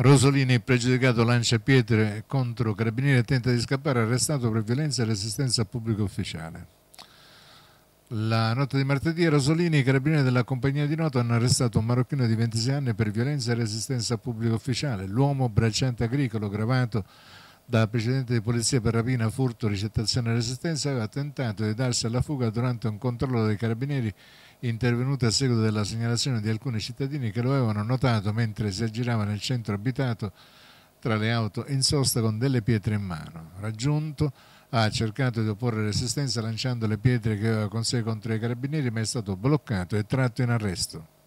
Rosolini, pregiudicato, lancia pietre contro carabinieri e tenta di scappare, arrestato per violenza e resistenza a pubblico ufficiale. La notte di martedì Rosolini, i carabinieri della compagnia di Noto hanno arrestato un marocchino di 26 anni per violenza e resistenza a pubblico ufficiale. L'uomo, bracciante agricolo, gravato da precedente di polizia per rapina, furto, ricettazione e resistenza, aveva tentato di darsi alla fuga durante un controllo dei carabinieri intervenuto a seguito della segnalazione di alcuni cittadini che lo avevano notato mentre si aggirava nel centro abitato tra le auto in sosta con delle pietre in mano. Raggiunto, ha cercato di opporre resistenza lanciando le pietre che aveva con sé contro i carabinieri ma è stato bloccato e tratto in arresto.